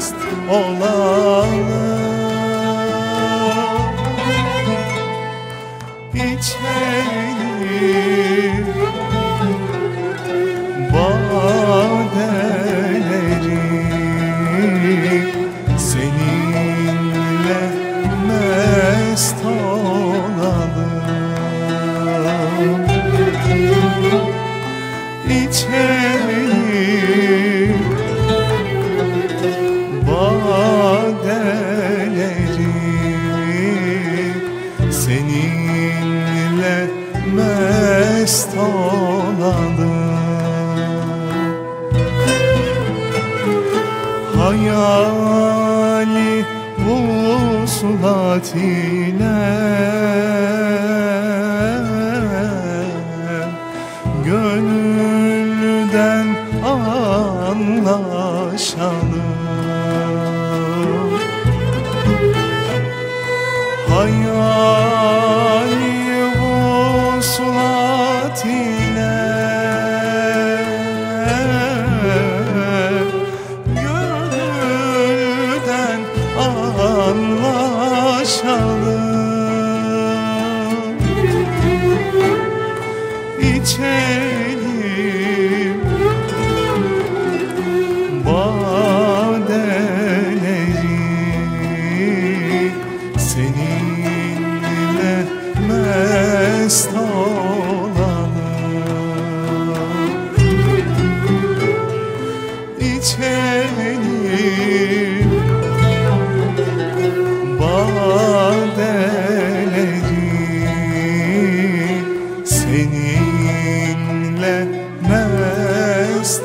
gelmez olalım. İçelim badeleri Seninle mest olalım. İçelim Seninle mest olalım Hayali vuslat ile Gönülden anlaşalım. Hayali anlaşalım İçelim. Badeleri Seninle mest olalım. İçelim Seninle mest